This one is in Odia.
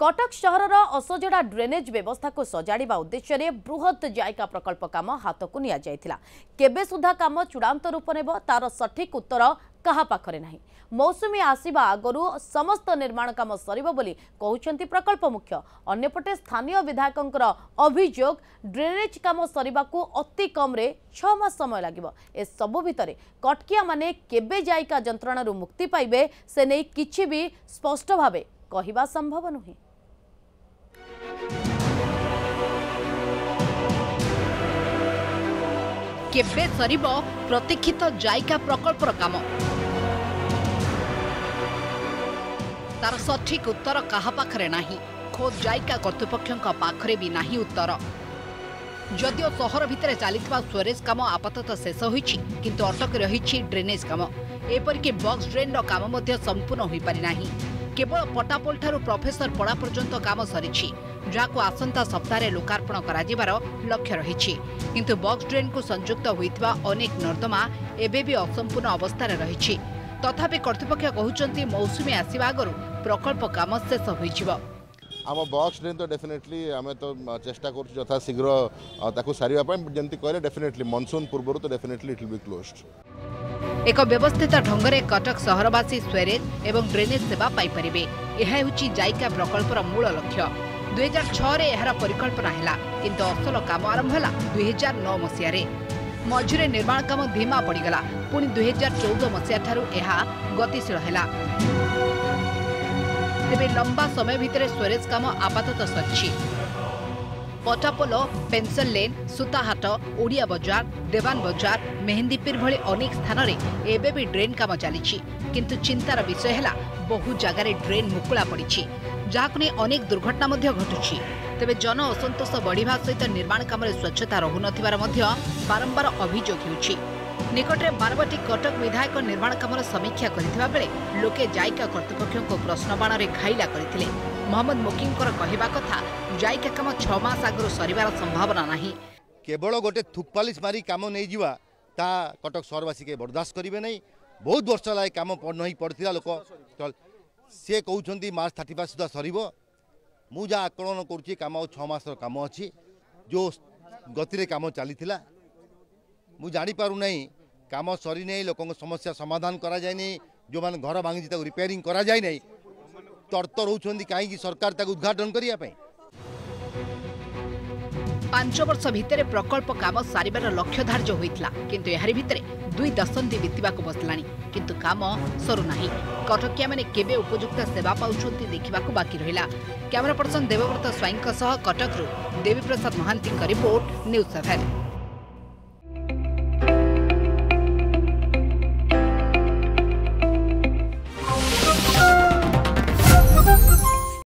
କଟକ ସହରର ଅସଜଡ଼ା ଡ୍ରେନେଜ୍ ବ୍ୟବସ୍ଥାକୁ ସଜାଡ଼ିବା ଉଦ୍ଦେଶ୍ୟରେ ବୃହତ୍ ଜାଇକା ପ୍ରକଳ୍ପ କାମ ହାତକୁ ନିଆଯାଇଥିଲା। କେବେ ସୁଦ୍ଧା କାମ ଚୂଡ଼ାନ୍ତ ରୂପ ନେବ ତାର ସଠିକ୍ ଉତ୍ତର କାହା ପାଖରେ ନାହିଁ। ମୌସୁମୀ ଆସିବା ଆଗରୁ ସମସ୍ତ ନିର୍ମାଣ କାମ ସରିବ ବୋଲି କହୁଛନ୍ତି ପ୍ରକଳ୍ପ ମୁଖ୍ୟ। ଅନ୍ୟପଟେ ସ୍ଥାନୀୟ ବିଧାୟକଙ୍କର ଅଭିଯୋଗ ଡ୍ରେନେଜ୍ କାମ ସରିବାକୁ ଅତି କମ୍ରେ ଛଅ ମାସ ସମୟ ଲାଗିବ। ଏସବୁ ଭିତରେ କଟକିଆମାନେ କେବେ ଜାଇକା ଯନ୍ତ୍ରଣାରୁ ମୁକ୍ତି ପାଇବେ ସେ ନେଇ କିଛି ବି ସ୍ପଷ୍ଟ ଭାବେ କହିବା ସମ୍ଭବ ନୁହେଁ। କେବେ ସରିବ ପ୍ରତୀକ୍ଷିତ ଜାଇକା ପ୍ରକଳ୍ପର କାମ? ତାର ସଠିକ୍ ଉତ୍ତର କାହା ପାଖରେ ନାହିଁ। ଖୋଦ୍ ଜାଇକା କର୍ତ୍ତୃପକ୍ଷଙ୍କ ପାଖରେ ବି ନାହିଁ ଉତ୍ତର। ଯଦିଓ ସହର ଭିତରେ ଚାଲିଥିବା ସ୍ୱେରେଜ କାମ ଆପାତତଃ ଶେଷ ହୋଇଛି କିନ୍ତୁ ଅଟକି ରହିଛି ଡ୍ରେନେଜ୍ କାମ। ଏପରିକି ବକ୍ସ ଡ୍ରେନ୍ର କାମ ମଧ୍ୟ ସମ୍ପୂର୍ଣ୍ଣ ହୋଇପାରିନାହିଁ। କେବଳ ପଟାପୋଲଠାରୁ ପ୍ରଫେସର ପଡ଼ା ପର୍ଯ୍ୟନ୍ତ କାମ ସରିଛି। ଯାହାକୁ ଆସନ୍ତା ସପ୍ତାହରେ ଲୋକାର୍ପଣ କରାଯିବାର ଲକ୍ଷ୍ୟ ରହିଛି। କିନ୍ତୁ ବକ୍ସ ଡ୍ରେନ୍କୁ ସଂଯୁକ୍ତ ହୋଇଥିବା ଅନେକ ନର୍ଦ୍ଦମା ଏବେ ବି ଅସମ୍ପୂର୍ଣ୍ଣ ଅବସ୍ଥାରେ ରହିଛି। ତଥାପି କର୍ତ୍ତୃପକ୍ଷ କହୁଛନ୍ତି ମୌସୁମୀ ଆସିବା ଆଗରୁ ପ୍ରକଳ୍ପ କାମ ଶେଷ ହୋଇଯିବ। ଆମ ବକ୍ସ ଡ୍ରେନ୍ ତ ଡେଫିନେଟଲି ଆମେ ତ ଚେଷ୍ଟା କରୁଛୁ ଯଥା ଶୀଘ୍ର ତାକୁ ସାରିବା ପାଇଁ ଯେମିତି କହିଲେ ଡେଫିନେଟଲି ମନସୁନ୍ ପୂର୍ବରୁ ତ ଡେଫିନେଟଲି ଇଟ୍ ବି କ୍ଲୋଜ୍ଡ ଏକ ବ୍ୟବସ୍ଥିତ ଢଙ୍ଗରେ କଟକ ସହରବାସୀ ସ୍ୱେରେଜ ଏବଂ ଡ୍ରେନେଜ ସେବା ପାଇପାରିବେ। ଏହା ହେଉଛି ଜାଇକା ପ୍ରକଳ୍ପର ମୂଳ ଲକ୍ଷ୍ୟ। ଦୁଇହଜାର ଛଅରେ ଏହାର ପରିକଳ୍ପନା ହେଲା କିନ୍ତୁ ଅସଲ କାମ ଆରମ୍ଭ ହେଲା ଦୁଇହଜାର ନଅ ମସିହାରେ। ମଝିରେ ନିର୍ମାଣ କାମ ଧିମା ପଡ଼ିଗଲା ପୁଣି ଦୁଇହଜାର ଚଉଦ ମସିହାଠାରୁ ଏହା ଗତିଶୀଳ ହେଲା। ତେବେ ଲମ୍ବା ସମୟ ଭିତରେ ସ୍ୱେରେଜ କାମ ଆପାତତଃ ସରିଛି। ପଟାପୋଲ ପେନ୍ସନ ଲେନ୍ ସୂତାହାଟ ଓଡ଼ିଆ ବଜାର ଦେବାନ ବଜାର ମେହେନ୍ଦୀପୀର ଭଳି ଅନେକ ସ୍ଥାନରେ ଏବେ ବି ଡ୍ରେନ୍ କାମ ଚାଲିଛି। କିନ୍ତୁ ଚିନ୍ତାର ବିଷୟ ହେଲା ବହୁ ଜାଗାରେ ଡ୍ରେନ୍ ମୁକୁଳା ପଡ଼ିଛି। ଯାହାକୁ ନେଇ ଅନେକ ଦୁର୍ଘଟଣା ମଧ୍ୟ ଘଟୁଛି। ତେବେ ଜନ ଅସନ୍ତୋଷ ବଢ଼ିବା ସହିତ ନିର୍ମାଣ କାମରେ ସ୍ୱଚ୍ଛତା ରହୁନଥିବାର ମଧ୍ୟ ବାରମ୍ବାର ଅଭିଯୋଗ ହେଉଛି। ନିକଟରେ ବାରବାଟୀ କଟକ ବିଧାୟକ ନିର୍ମାଣ କାମର ସମୀକ୍ଷା କରିଥିବା ବେଳେ ଲୋକେ ଜାଇକା କର୍ତ୍ତୃପକ୍ଷଙ୍କୁ ପ୍ରଶ୍ନବାଣରେ ଘାଇଲା କରିଥିଲେ। ମହମ୍ମଦ ମୁକିଙ୍କର କହିବା କଥା ଜାଇକା କାମ ଛଅ ମାସ ଆଗରୁ ସରିବାର ସମ୍ଭାବନା ନାହିଁ। କେବଳ ଗୋଟେ ଥୁକପାଲିସ ମାରି କାମ ନେଇଯିବା ତାହା କଟକ ସହରବାସୀ କେହି ବରଦାସ୍ତ କରିବେ ନାହିଁ। ବହୁତ ବର୍ଷ ହେଲା କାମ ପଡ଼ିଥିଲା ଲୋକ। ସେ କହୁଛନ୍ତି ମାର୍ଚ୍ଚ ଥାର୍ଟି ଫାର୍ଷ୍ଟ ସୁଦ୍ଧା ସରିବ। ମୁଁ ଯାହା ଆକଳନ କରୁଛି କାମ ଆଉ ଛଅ ମାସର କାମ ଅଛି ଯେଉଁ ଗତିରେ କାମ ଚାଲିଥିଲା ମୁଁ ଜାଣିପାରୁନାହିଁ କାମ ସରିନାହିଁ ଲୋକଙ୍କ ସମସ୍ୟା ସମାଧାନ କରାଯାଇନାହିଁ ଯେଉଁମାନେ ଘର ଭାଙ୍ଗିଛି ତାକୁ ରିପେୟାରିଂ କରାଯାଇନାହିଁ ତର୍ତ୍ତର ହେଉଛନ୍ତି କାହିଁକି ସରକାର ତାକୁ ଉଦ୍ଘାଟନ କରିବା পাঁচ বর্ষ ভিতরে প্রকল্প কাম সারিবার লক্ষ্য ধার্য হয়েছিল কিন্তু এর ভিতরে দুই দশন্ধি বিতবাক বসলা কিন্তু কাম সরু না কটকিয়া মানে কেবে উপযুক্ত সেবা পাচ্ছেন দেখা বাকি রহলা camera person Debabrata Swain কটকর Debiprasad Mohanty report news seven